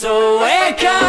So caught up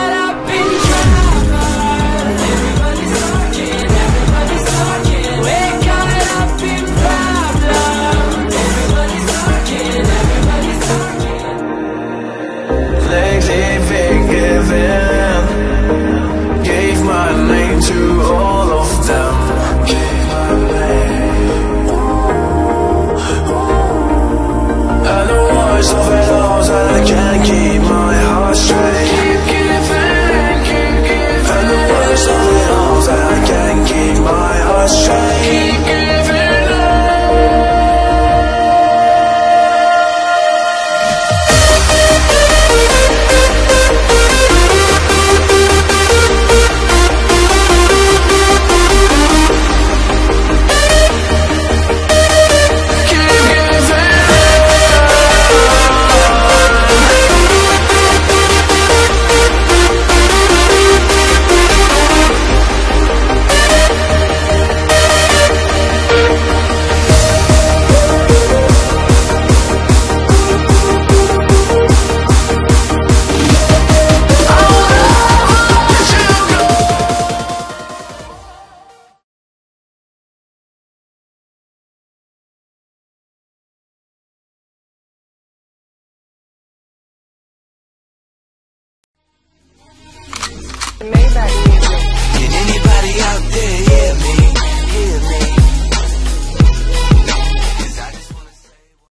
Maybach music. Anybody out